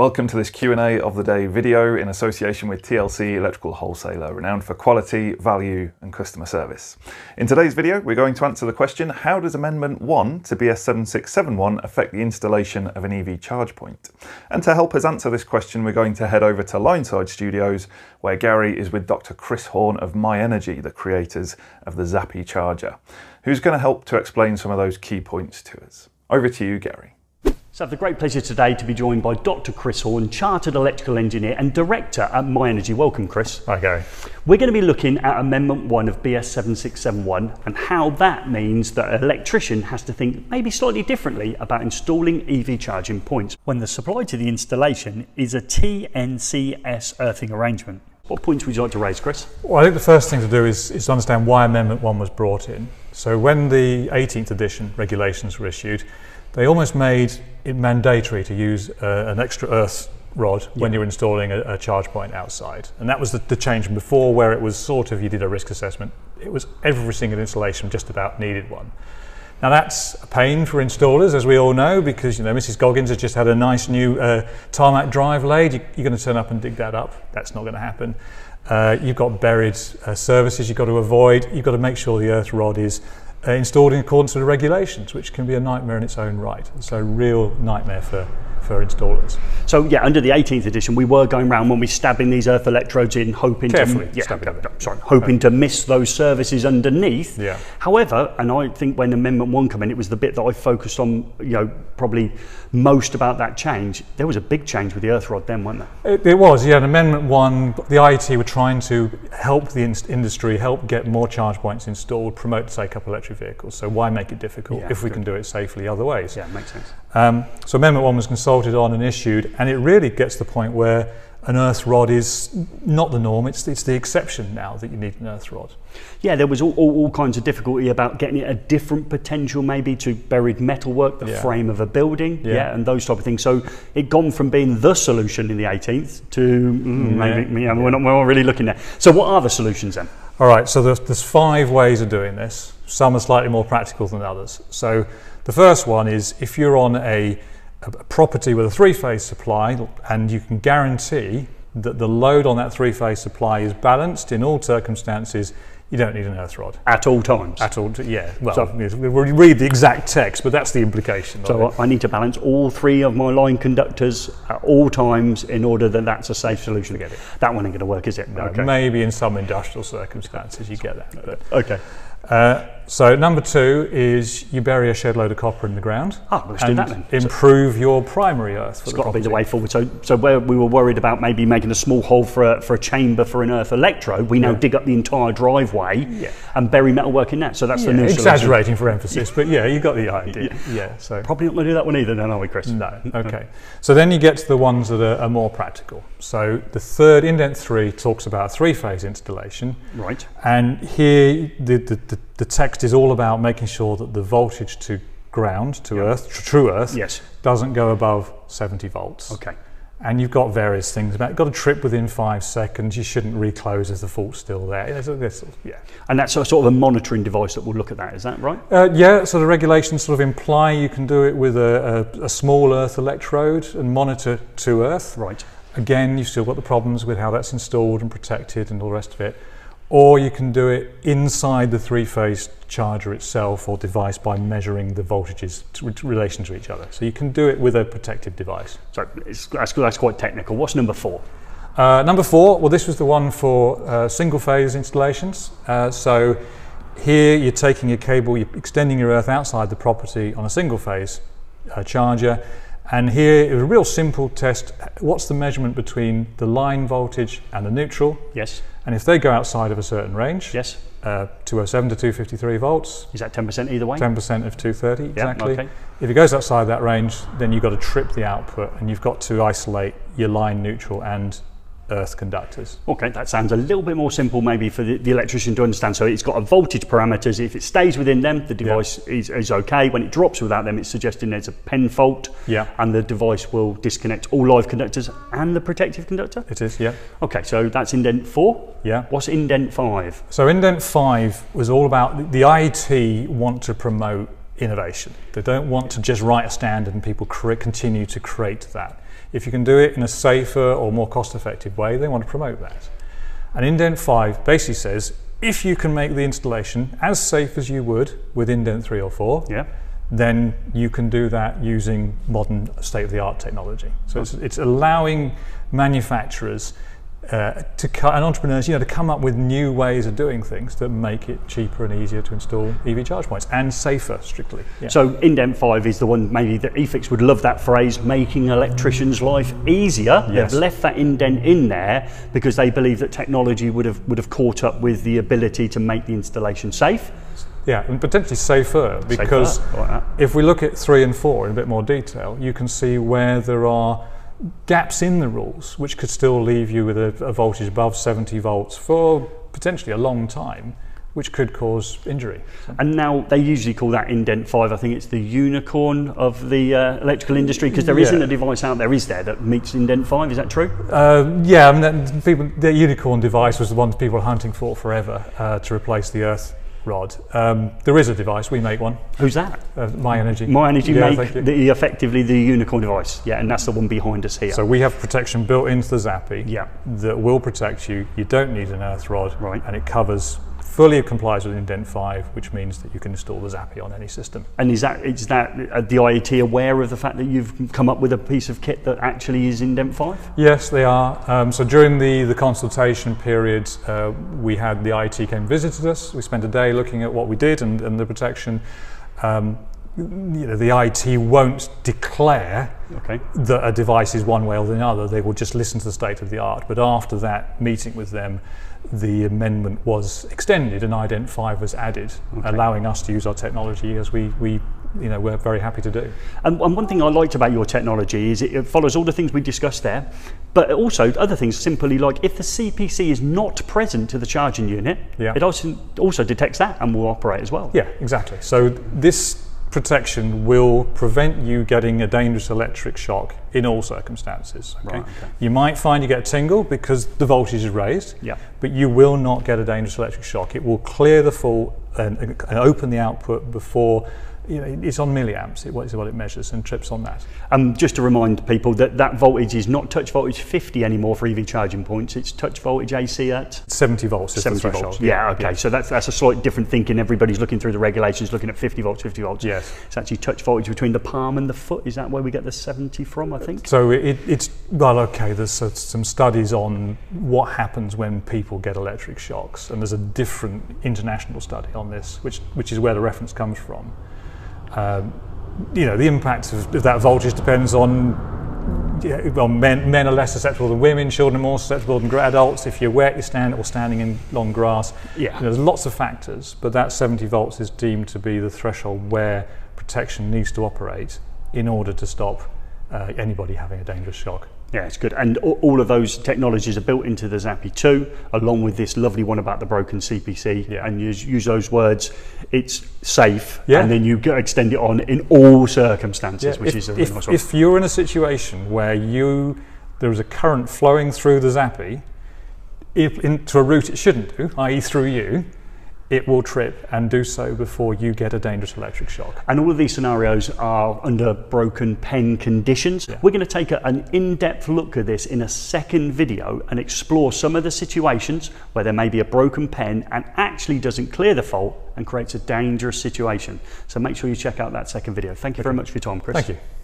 Welcome to this Q&A of the day video in association with TLC Electrical Wholesaler, renowned for quality, value and customer service. In today's video, we're going to answer the question, how does Amendment 1 to BS 7671 affect the installation of an EV charge point? And to help us answer this question, we're going to head over to Lineside Studios, where Gary is with Dr. Chris Horne of myenergi, the creators of the Zappi charger, who's going to help to explain some of those key points to us. Over to you, Gary. So I have the great pleasure today to be joined by Dr. Chris Horne, Chartered Electrical Engineer and Director at myenergi. Welcome, Chris. Hi, Gary. We're going to be looking at Amendment 1 of BS 7671 and how that means that an electrician has to think maybe slightly differently about installing EV charging points when the supply to the installation is a TNCS earthing arrangement. What points would you like to raise, Chris? Well, I think the first thing to do is, is to understand why Amendment 1 was brought in. So when the 18th edition regulations were issued, they almost made it mandatory to use uh, an extra earth rod when you're installing a, a, charge point outside. And that was the, the, change before where it was sort of you did a risk assessment. It was every single installation just about needed one. Now that's a pain for installers, as we all know, because you know Mrs. Goggins has just had a nice new uh, tarmac drive laid. You, are going to turn up and dig that up. That's not going to happen. Uh, you've got buried uh, services you've got to avoid. You've got to make sure the earth rod is uh, installed in accordance with the regulations, which can be a nightmare in its own right. So, real nightmare for for installers. So yeah, under the 18th edition, we were going around when we stabbing these earth electrodes in, hoping Carefully to yeah, sorry, hoping to miss those services underneath. Yeah. However, and I think when Amendment One came in, it was the bit that I focused on. You know, probably most about that change. There was a big change with the earth rod then, wasn't there? It, it was. Yeah. In Amendment One, the IET were trying to help the in industry help get more charge points installed, promote couple electric vehicles. So why make it difficult yeah, if we good. can do it safely other ways? Yeah, makes sense. Um, so Amendment 1 was consulted on and issued, and it really gets to the point where an earth rod is not the norm, it's, it's the exception now that you need an earth rod. Yeah, there was all, all, all kinds of difficulty about getting it a different potential maybe to buried metalwork, the yeah. frame of a building, yeah. yeah. and those type of things. So it gone from being the solution in the 18th to mm, maybe yeah, we're, not, we're not really looking there. So what are the solutions then? All right, so there's, there's five ways of doing this. Some are slightly more practical than others. So the first one is if you're on a, a property with a three-phase supply and you can guarantee that the load on that three-phase supply is balanced in all circumstances, you don't need an earth rod. At all times? At all, yeah. Well, so, we read the exact text, but that's the implication. So I need to balance all three of my line conductors at all times in order that that's a safe solution. To get it. That one ain't going to work, is it? No, okay. Maybe in some industrial circumstances you get that. But, okay. Uh, so number two is you bury a shed load of copper in the ground. Ah, let's do that then. Improve so your primary earth. it's got to be the way forward. So, so where we were worried about maybe making a small hole for a, for a chamber for an earth electrode, we now yeah. dig up the entire driveway yeah. and bury metalwork in that. So that's yeah, the new Exaggerating solution. for emphasis, but yeah, you got the idea. yeah. So probably not going to do that one either, then, are we, Chris? No. Okay. so then you get to the ones that are, are more practical. So the third indent three talks about three-phase installation. Right. And here the, the, the the text is all about making sure that the voltage to ground, to yep. earth, to true earth, yes. doesn't go above 70 volts. Okay. And you've got various things about. You've got a trip within five seconds. You shouldn't reclose as the fault's still there. yeah. And that's a, sort of a monitoring device that will look at that. Is that right? Uh, yeah. So the regulations sort of imply you can do it with a, a, a small Earth electrode and monitor to Earth. Right. Again, you've still got the problems with how that's installed and protected and all the rest of it or you can do it inside the three-phase charger itself or device by measuring the voltages in relation to each other. So you can do it with a protective device. So that's, that's quite technical. What's number four? Uh, number four, well this was the one for uh, single-phase installations. Uh, so here you're taking your cable, you're extending your earth outside the property on a single-phase uh, charger and here it was a real simple test. What's the measurement between the line voltage and the neutral? Yes. And if they go outside of a certain range, yes, uh, 207 to 253 volts. Is that 10% either way? 10% of 230, exactly. okay. If it goes outside that range, then you've got to trip the output and you've got to isolate your line neutral and earth conductors. Okay, that sounds a little bit more simple maybe for the, the electrician to understand. So it's got a voltage parameters. If it stays within them, the device yep. is, is okay. When it drops without them, it's suggesting there's a pen fault. Yeah. And the device will disconnect all live conductors and the protective conductor? It is, yeah. Okay, so that's indent four. Yeah. What's indent five? So indent five was all about the IET want to promote innovation. They don't want to just write a standard and people continue to create that If you can do it in a safer or more cost effective way, they want to promote that. And Indent 5 basically says if you can make the installation as safe as you would with Indent 3 or 4, Yeah. then you can do that using modern state of the art technology. So it's, it's allowing manufacturers uh, to and entrepreneurs, you know, to come up with new ways of doing things that make it cheaper and easier to install EV charge points and safer, strictly. Yeah. So Indent 5 is the one maybe that eFIXX would love that phrase, making electricians' life easier. Yes. They've left that indent in there because they believe that technology would have would have caught up with the ability to make the installation safe. yeah, and potentially safer because Safer, like if we look at three and four in a bit more detail, you can see where there are gaps in the rules which could still leave you with a, a voltage above 70 volts for potentially a long time, which could cause injury. And now they usually call that Indent 5, I think it's the unicorn of the uh, electrical industry because there Yeah. not a device out there, is there, that meets Indent 5? Is that true? Uh, yeah, I mean, people, the unicorn device was the one people were hunting for forever uh, to replace the Earth rod. Um, there is a device, we make one, Who's that? uh, myenergi. My Energy Yeah, make the, effectively the unicorn device. Yeah, and that's the one behind us here. So we have protection built into the Zappi Yeah. that will protect you. You don't need an earth rod, Right. and it covers fully complies with Indent 5, which means that you can install the Zappi on any system. And is that is that the IET aware of the fact that you've come up with a piece of kit that actually is Indent 5? Yes, they are. Um, so during the, the consultation period, uh, we had the IT came visited us. We spent a day looking at what we did and, and the protection. Um, you know, the IT won't declare Okay. that a device is one way or the other. They will just listen to the state of the art. But after that meeting with them, the amendment was extended and ident 5 was added, allowing us to use our technology as we, we you know, we're very happy to do. And, and one thing I liked about your technology is it, it follows all the things we discussed there, but also other things simply like if the CPC is not present to the charging unit, Yeah. it also also detects that and will operate as well. Yeah, exactly. So this protection will prevent you getting a dangerous electric shock in all circumstances. Okay? Right, okay. You might find you get a tingle because the voltage is raised, Yeah. but you will not get a dangerous electric shock. It will clear the fault and, and open the output before. You know, it's on milliamps. It, is what it measures and trips on that. Um, just to remind people that that voltage is not touch voltage 50 anymore for EV charging points. It's touch voltage AC at 70 volts 70 volts. Yeah, okay. So that's that's a slight different thinking. Everybody's looking through the regulations, looking at 50 volts, 50 volts. Yes. It's actually touch voltage between the palm and the foot. Is that where we get the 70 from? I think. So it, it's well, okay. There's some studies on what happens when people get electric shocks, and there's a different international study on this, which which is where the reference comes from. Um, you know, the impact of, of that voltage depends on. Yeah, well, men, men are less susceptible than women. Children are more susceptible than adults. If you're wet, you stand or standing in long grass. Yeah. You know, there's lots of factors, but that 70 volts is deemed to be the threshold where protection needs to operate in order to stop uh, anybody having a dangerous shock. Yeah, it's good. And all of those technologies are built into the Zappi 2, along with this lovely one about the broken CPC. Yeah. And use, use those words, it's safe, Yeah. and then you extend it on in all circumstances, which if, is a really if, nice one. if you're in a situation where you there is a current flowing through the Zappi if, into a route it shouldn't do, i.e., through you, it will trip and do so before you get a dangerous electric shock. And all of these scenarios are under broken pen conditions. We're going to take a, an in depth look at this in a second video and explore some of the situations where there may be a broken pen and actually doesn't clear the fault and creates a dangerous situation. So make sure you check out that second video. Thank you very much for your time, Chris. Thank you.